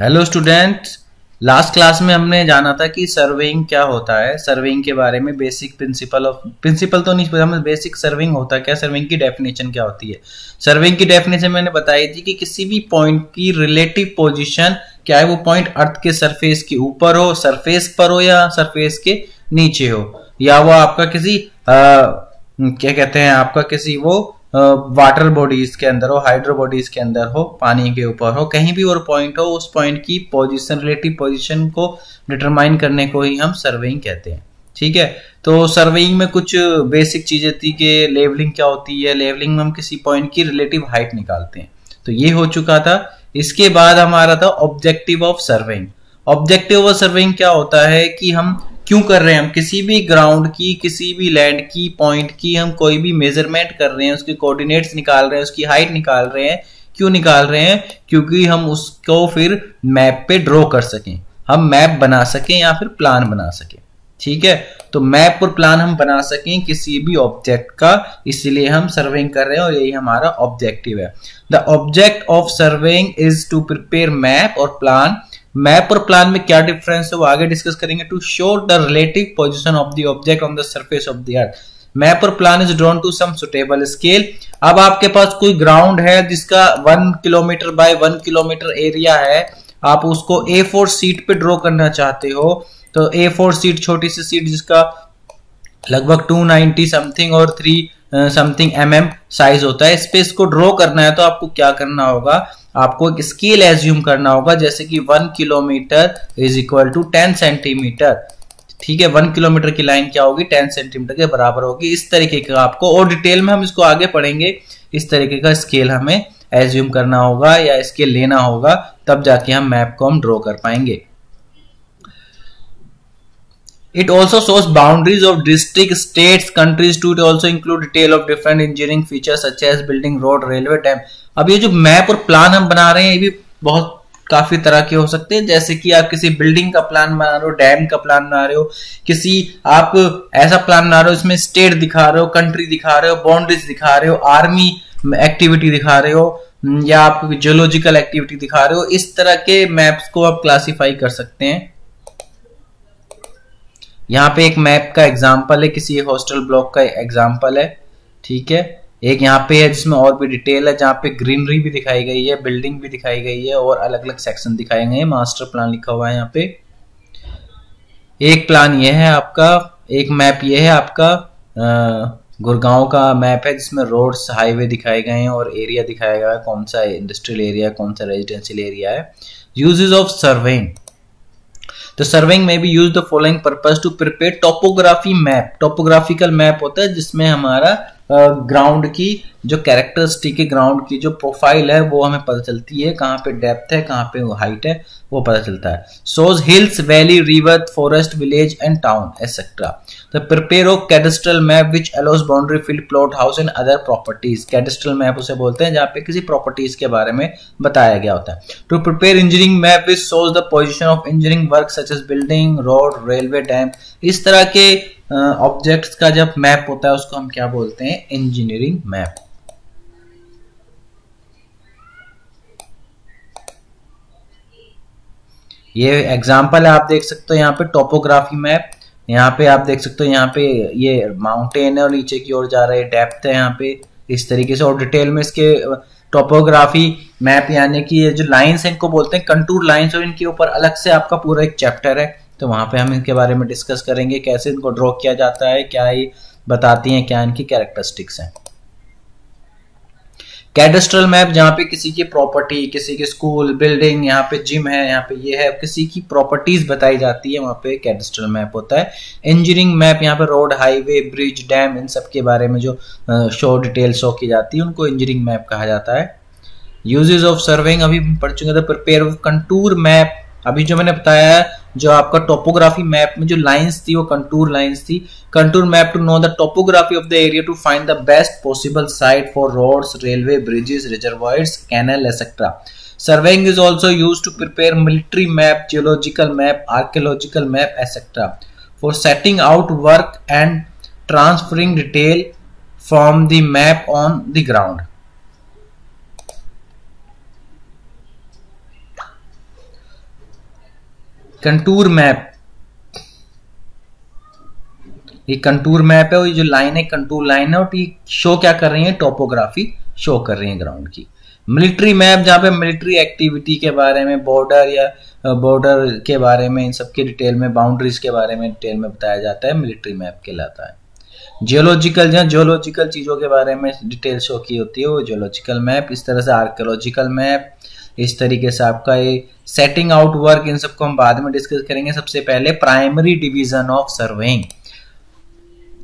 Hello students last class में हमने जाना था कि सर्विंग क्या होता है। सर्विंग के बारे में बेसिक प्रिंसिपल ऑफ़ प्रिंसिपल तो नहीं हमें बेसिक सर्विंग होता क्या? सर्विंग की डेफिनेशन क्या होती है? सर्विंग की डेफिनेशन मैंने बताई थी कि किसी भी पॉइंट की रिलेटिव पोजीशन क्या है वो पॉइंट अर्थ के सरफेस के ऊपर हो सरफेस पर हो या सरफेस के नीचे हो। या वो आपका किसी आ, क्या कहते हैं आपका किसी वो वाटर बॉडीज के अंदर हो हाइड्रो बॉडीज के अंदर हो, पानी के ऊपर हो, कहीं भी और पॉइंट हो, उस पॉइंट की पोजीशन रिलेटिव पोजीशन को डिटरमाइन करने को ही हम सर्वेइंग कहते हैं। ठीक है? तो सर्वेइंग में कुछ बेसिक चीज़ें थी कि लेवलिंग क्या होती है? लेवलिंग में हम किसी पॉइंट की रिलेटिव हाइट निकालते हैं। तो ये हो चुका था। इसके बाद हमारा था objective of surveying objective of surveying क्या होता है कि हम क्यों कर रहे हैं? हम किसी भी ग्राउंड की, किसी भी लैंड की पॉइंट की, हम कोई भी मेज़रमेंट कर रहे हैं, उसके कोऑर्डिनेट्स निकाल रहे हैं, उसकी हाइट निकाल रहे हैं, क्यों निकाल रहे हैं? क्योंकि हम उसको फिर मैप पे ड्रॉ कर सकें। हम मैप बना सकें या फिर प्लान बना सकें। ठीक है? तो मैप और प्लान हम बना सकें किसी भी ऑब्जेक्ट का, इसलिए हम सर्वेइंग कर रहे हैं और यही हमारा ऑब्जेक्टिव है। The object of surveying is to prepare map और प्लान मैप और प्लान में क्या डिफरेंस है वो आगे डिस्कस करेंगे to show the relative position of the object on the surface of the earth map और plan is drawn to some suitable scale अब आपके पास कोई ग्राउंड है जिसका one kilometre by one kilometre area है, आप उसको ए फोर सीट पे ड्रॉ करना चाहते हो तो ए फोर सीट छोटी सी सीट जिसका लगभग 290 समथिंग और 3 समथिंग एम एम साइज़ होता है स्पेस को ड्रॉ करना है तो आपको क्या करना होगा? आपको एक स्केल एज्यूम करना होगा, जैसे कि one kilometre is equal to ten centimetre ठीक है वन किलोमीटर की लाइन क्या होगी? टेन सेंटीमीटर के बराबर होगी। इस तरीके का आपको, और डिटेल में हम इसको आगे पढ़ेंगे। इस तरीके का स्केल हमें एज्यूम करना होगा या स्केल लेना होगा, तब जाके हम मैप को हम ड्रॉ कर पाएँगे। It also shows boundaries of district, states, countries too. It also include detail of different engineering features such as building, road, railway, dam. अब ये जो मैप और प्लान हम बना रहे हैं ये भी बहुत काफ़ी तरह के हो सकते हैं जैसे कि आप किसी बिल्डिंग का प्लान बना रहे हो डैम का प्लान बना रहे हो किसी आप ऐसा प्लान बना रहे हो इसमें स्टेट दिखा रहे हो कंट्री दिखा रहे हो बाउंड्रीज दिखा रहे हो आर्मी एक्टिविटी दिखा रहे हो या आप जियोलॉजिकल एक्टिविटी दिखा रहे हो इस तरह के मैप्स को आप क्लासिफाई कर सकते हैं यहाँ पे एक मैप का एग्ज़ाम्पल है, किसी हॉस्टल ब्लॉक का एग्ज़ाम्पल है, ठीक है? एक यहाँ पे है जिसमें और भी डिटेल है, जहाँ पे ग्रीनरी भी दिखाई गई है बिल्डिंग भी दिखाई गई है और अलग अलग सेक्शन दिखाए गए हैं मास्टर प्लान लिखा हुआ है यहाँ पे। एक प्लान ये है आपका, एक मैप ये है आपका गुड़गांव का मैप है जिसमें रोड्स हाईवे दिखाए गए हैं और एरिया दिखाया गया है, कौन सा इंडस्ट्रियल एरिया कौन सा रेजिडेंशियल एरिया है। यूजेज ऑफ़ सर्वेइंग तो सर्विंग में भी use the following purpose to prepare topography map topographical map होता है, जिसमें हमारा ग्राउंड की, जो कैरेक्टरिस्टिक है ग्राउंड की जो प्रोफ़ाइल है, वो हमें पता चलती है, कहाँ पे डेप्थ है, कहाँ पे हाइट है, वो पता चलता है। Shows hills valley river forest village and town etcetera the prepare of cadastral map which allows boundary field plot house and other properties cadastral map उसे बोलते हैं जहाँ पे किसी प्रॉपर्टीज़ के बारे में बताया गया होता है। To prepare engineering map which shows the position of engineering work such as building road railway dam इस तरह के ऑब्जेक्ट्स uh, का जब मैप होता है उसको हम क्या बोलते हैं? इंजीनियरिंग मैप ये एग्ज़ाम्पल है आप देख सकते हो यहाँ पे टोपोग्राफी मैप यहाँ पे आप देख सकते हो, यहाँ पे ये माउंटेन है और नीचे की ओर जा रहा है डेप्थ है यहाँ पे। इस तरीके से और डिटेल में इसके टोपोग्राफी मैप यानी कि ये जो लाइंस है, इनको बोलते हैं कंटूर लाइंस और इनके ऊपर अलग से आपका पूरा एक चैप्टर है। तो वहाँ पे हम इनके बारे में डिस्कस करेंगे, कैसे इनको ड्रॉ किया जाता है, क्या ये बताती हैं, क्या इनकी कैरेक्टरिस्टिक्स हैं। कैडेस्ट्रल मैप, जहाँ पे किसी की प्रॉपर्टी, किसी के स्कूल, बिल्डिंग, यहाँ पे जिम है, यहाँ पे ये है, किसी की प्रॉपर्टीज़ बताई जाती है, वहाँ पे कैडेस्ट्रल मैप होता है। इंजीनियरिंग मैप, यहाँ पे रोड, हाईवे, ब्रिज, डैम, इन सब के बारे में जो शो डिटेल शो की जाती है, उनको इंजीनियरिंग मैप कहा जाता है। यूजेज ऑफ़ सर्विंग अभी पढ़ चुके थे, प्रिपेयर कंटूर मैप। अभी जो मैंने बताया है, जो आपका टोपोग्राफी मैप में जो लाइंस थी, वो कंटूर लाइंस थी contour map to know the topography of the area to find the best possible site for roads railway bridges reservoirs canal etcetera surveying is also use to prepare military map geological map archaeological map etcetera for setting out work and transferring detail from the map on the ground contour map. ये contour map है और ये जो line है, contour line है और ये show क्या कर रही है? टोपोग्राफी शो कर रही है ग्राउंड की। मिलिट्री मैप जहाँ पे मिलिट्री एक्टिविटी के बारे में बॉर्डर या बॉर्डर के बारे में, इन सब के डिटेल में बाउंड्रीज के बारे में डिटेल में बताया जाता है मिलिट्री मैप कहलाता है। जियोलॉजिकल जहाँ जियोलॉजिकल चीज़ों के बारे में डिटेल शो की होती है, वो जियोलॉजिकल मैप इस तरह से आर्कोलॉजिकल मैप इस तरीके से आपका ये सेटिंग आउट वर्क इन सबको हम बाद में डिस्कस करेंगे। सबसे पहले प्राइमरी डिवीज़न ऑफ़ सर्वेइंग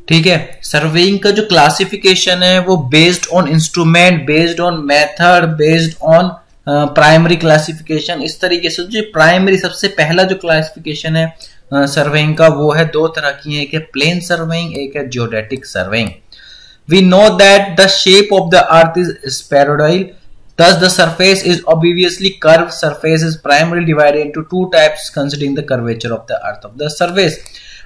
ठीक है? सर्वेइंग का जो क्लासिफिकेशन है वो based on instrument based on method based on primary classification इस तरीके से जो प्राइमरी सबसे पहला जो क्लासिफिकेशन है सर्वेइंग uh, का वो है दो तरह की है। एक है प्लेन सर्वेइंग एक है geodetic surveying we know that the shape of the earth is spheroidal Thus, the surface is obviously curved. Surface is primarily divided into two types considering the curvature of the earth of the surface.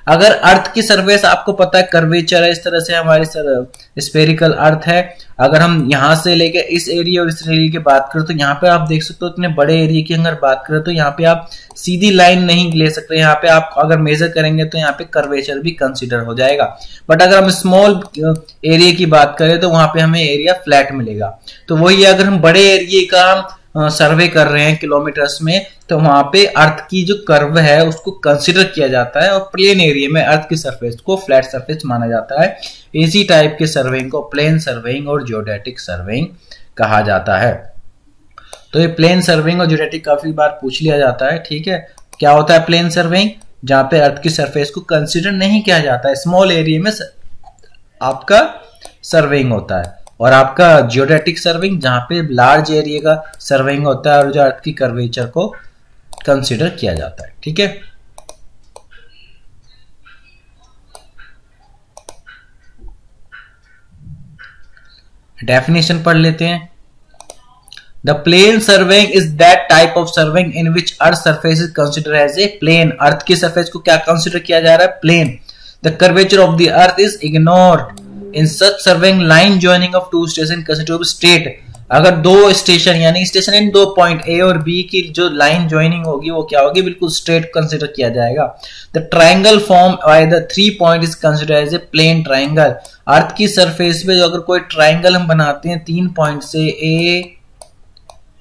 अगर अर्थ की surface आपको पता है curvature है, इस तरह से हमारी स्पेरिकल अर्थ है। अगर हम यहाँ से लेके इस एरिया और इस एरिया की बात करें तो यहाँ पे आप देख सकते हो इतने बड़े एरिया की अगर बात करें तो यहाँ पे आप सीधी लाइन नहीं ले सकते। यहाँ पे आप अगर मेजर करेंगे तो यहाँ पे कर्वेचर भी कंसिडर हो जाएगा। बट अगर हम स्मॉल एरिया की बात करें तो वहाँ पे हमें एरिया फ्लैट मिलेगा। तो वही अगर हम बड़े एरिया का सर्वे कर रहे हैं किलोमीटर्स में तो वहाँ पे अर्थ की जो कर्व है, उसको कंसिडर किया जाता है और प्लेन एरिया में अर्थ की सरफेस को फ्लैट सरफेस माना जाता है। इसी टाइप के सर्वेइंग को प्लेन सर्वेइंग और जियोडेटिक सर्वेइंग कहा जाता है। तो ये प्लेन सर्वेइंग और जियोडेटिक काफ़ी बार पूछ लिया जाता है, ठीक है? क्या होता है प्लेन सर्वेइंग जहाँ पे अर्थ की सरफेस को कंसिडर नहीं किया जाता है स्मॉल एरिया में आपका सर्वेइंग होता है। और आपका जियोडेटिक सर्विंग जहाँ पे लार्ज एरिया का सर्विंग होता है और जो अर्थ की कर्वेचर को कंसिडर किया जाता है, ठीक है? डेफिनेशन पढ़ लेते हैं। The plane surveying is that type of surveying in which earth surface is consider as a plane earth की सरफेस को क्या कंसिडर किया जा रहा है? Plane the curvature of the earth is ignored in such surveying line joining of two station consider straight अगर दो station यानी स्टेशन इन दो पॉइंट ए और बी की जो लाइन ज्वाइनिंग होगी, वो क्या होगी? बिल्कुल स्ट्रेट कंसिडर किया जाएगा। The triangle form by the three point is consider as a plane triangle earth की सरफेस पे जो अगर कोई ट्राइंगल हम बनाते हैं, तीन पॉइंट से ए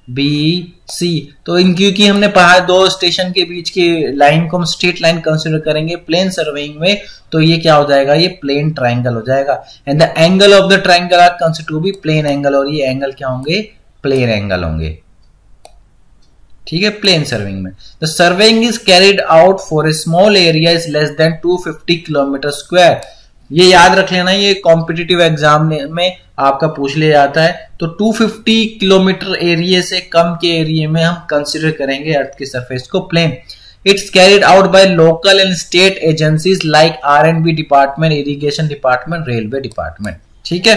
बी सी तो इन, क्योंकि हमने पढ़ा दो स्टेशन के बीच की लाइन को हम स्ट्रेट लाइन कंसिडर करेंगे प्लेन सर्वेइंग में तो ये क्या हो जाएगा? ये प्लेन ट्राइंगल हो जाएगा. And the angle of the triangle are consider to be plane angle और ये एंगल क्या होंगे? प्लेन एंगल होंगे. ठीक है? प्लेन सर्विंग में. The surveying is carried out for a small area is less than 250 kilometre square ये याद रख लेना, ये कॉम्पिटिटिव एग्ज़ाम में आपका पूछ लिया जाता है। तो 250 किलोमीटर एरिए से कम के एरिए में हम कंसिडर करेंगे अर्थ की सरफेस को plane it's carried out by local and state agencies like R and B department irrigation department railway department ठीक है?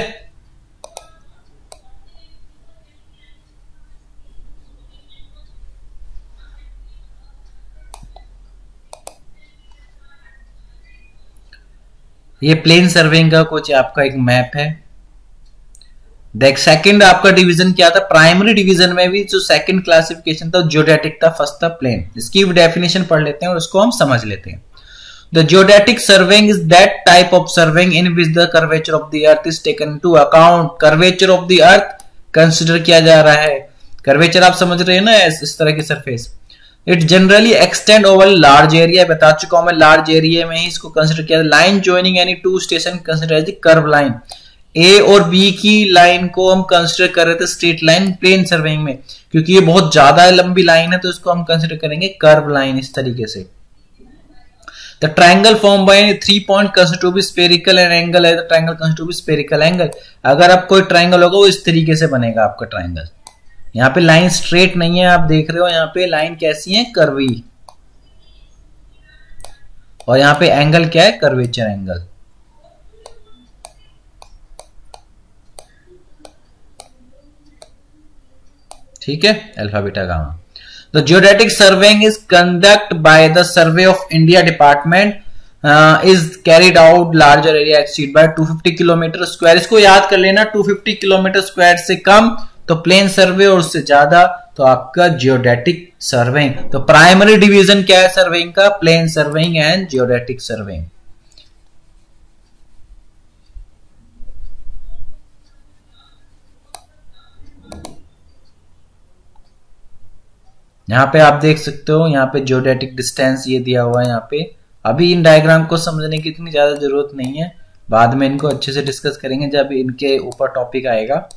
ये प्लेन सर्विंग का कुछ आपका एक मैप है। देख सेकंड आपका डिवीज़न क्या था? प्राइमरी डिवीज़न में भी जो सेकंड क्लासिफिकेशन था जियोडेटिक था फ़र्स्ट था प्लेन इसकी डेफिनेशन पढ़ लेते हैं और उसको हम समझ लेते हैं। The geodetic surveying is that type of surveying in which the curvature of the earth is taken to account curvature of the earth consider किया जा रहा है। कर्वेचर आप समझ रहे हैं ना, इस तरह की surface it generally extend over large area बता चुका हूँ मैं लार्ज एरिया में ही इसको कंसिडर किया line joining any two station consider as curve line A और बी की लाइन को हम कंसिडर कर रहे थे स्ट्रेट लाइन प्लेन सर्विंग में। क्योंकि ये बहुत ज़्यादा लंबी लाइन है तो इसको हम कंसिडर करेंगे कर्व लाइन इस तरीके से। The triangle form by three point to be spherical and angle है triangle to be spherical angle अगर आप कोई ट्राइंगल होगा, वो इस तरीके से बनेगा आपका ट्राइंगल यहाँ पे लाइन स्ट्रेट नहीं है, आप देख रहे हो यहाँ पे लाइन कैसी है कर्वी और यहाँ पे एंगल क्या है कर्वेचर एंगल ठीक है alpha beta gamma the geodetic surveying is conduct by the survey of India department is carried out larger area exceed by 250 kilometre square इसको याद कर लेना 250 किलोमीटर स्क्वायर से कम तो प्लेन सर्वे और उससे ज़्यादा तो आपका जियोडेटिक सर्वेइंग तो प्राइमरी डिवीज़न क्या है सर्वेइंग का? Plane surveying and geodetic surveying यहाँ पे आप देख सकते हो, यहाँ पे जियोडेटिक डिस्टेंस ये दिया हुआ है यहाँ पे। अभी इन डायग्राम को समझने की इतनी ज़्यादा ज़रूरत नहीं है। बाद में इनको अच्छे से डिस्कस करेंगे जब इनके ऊपर टॉपिक आएगा।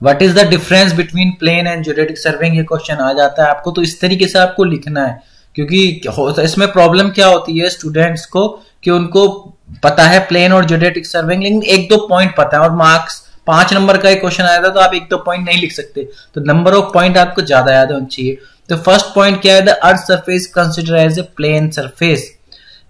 What is the difference between plane and geodetic surveying ये क्वेश्चन आ जाता है आपको तो इस तरीके से आपको लिखना है। क्योंकि इसमें प्रॉब्लम क्या होती है स्टूडेंट्स को कि उनको पता है प्लेन और जियोडेटिक सर्विंग लेकिन एक दो पॉइंट पता है और मार्क्स पाँच नंबर का एक क्वेश्चन आया था तो आप एक दो पॉइंट नहीं लिख सकते। तो नंबर ऑफ़ पॉइंट आपको ज़्यादा याद होना चाहिए। तो फ़र्स्ट पॉइंट क्या है? The earth surface consider as a plane surface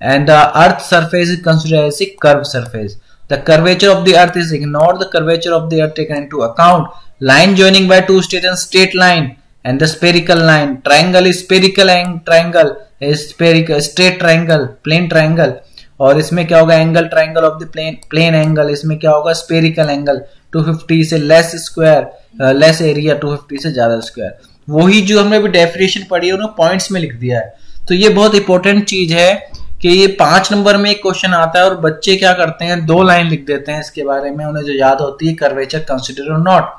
and the earth surface is consider as a curve surface the curvature of the earth is ignore the curvature of the earth taken into account line joining by two straight straight line. And the spherical line. Triangle is spherical and triangle. Is spherical straight triangle. Plane triangle. और इसमें क्या होगा? Angle triangle of the plane plane angle इसमें क्या होगा? Spherical angle 250 से less square less area 250 से ज़्यादा स्क्वायर वही जो हमने अभी डेफिनेशन पढ़ी है, उन्होंने पॉइंट्स में लिख दिया है। तो ये बहुत इंपॉर्टेंट चीज़ है कि ये पाँच नंबर में एक क्वेश्चन आता है और बच्चे क्या करते हैं? दो लाइन लिख देते हैं इसके बारे में, उन्हें जो याद होती है कर्वेचर कंसिडर और नॉट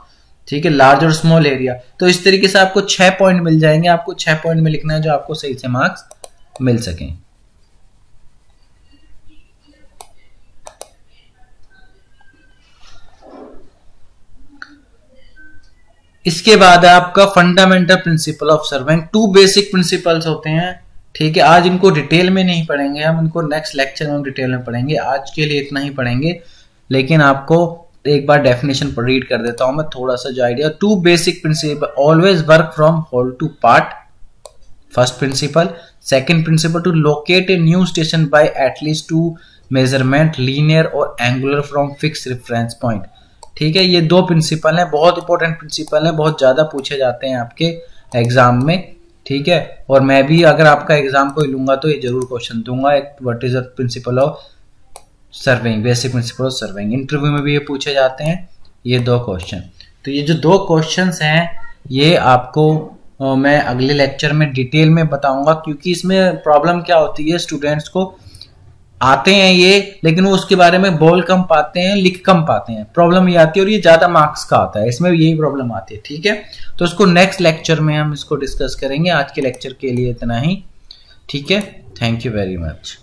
ठीक है? लार्ज और स्मॉल एरिया तो इस तरीके से आपको छह पॉइंट मिल जाएँगे। आपको छह पॉइंट में लिखना है जो आपको सही से मार्क्स मिल सकें। इसके बाद है आपका fundamental principle of surveying two basic principles होते हैं। ठीक है, आज इनको डिटेल में नहीं पढ़ेंगे, हम इनको नेक्स्ट लेक्चर में डिटेल में पढ़ेंगे। आज के लिए इतना ही पढ़ेंगे, लेकिन आपको एक बार डेफिनेशन पर रीड कर देता हूँ मैं, थोड़ा सा जो idea two basic principle always work from whole to part first principle second principle to locate a new station by at least two measurement linear और angular from fix reference point ठीक है, ये दो प्रिंसिपल हैं, बहुत important principle हैं, बहुत ज़्यादा पूछे जाते हैं आपके एग्ज़ाम में। ठीक है? और मैं भी अगर आपका एग्ज़ाम कोई लूँगा तो ये ज़रूर क्वेश्चन दूँगा। एक what is the principle of surveying basic principle of surveying interview में भी ये पूछे जाते हैं। ये दो क्वेश्चन तो ये जो दो क्वेश्चन हैं, ये आपको मैं अगले लेक्चर में डिटेल में बताऊँगा, क्योंकि इसमें प्रॉब्लम क्या होती है? स्टूडेंट्स को आते हैं ये, लेकिन वो उसके बारे में बोल कम पाते हैं, लिख कम पाते हैं। प्रॉब्लम ये आती है और ये ज़्यादा मार्क्स का आता है। इसमें यही प्रॉब्लम आती है, ठीक है? तो उसको नेक्स्ट लेक्चर में हम इसको डिस्कस करेंगे। आज के लेक्चर के लिए इतना ही, ठीक है? Thank you very much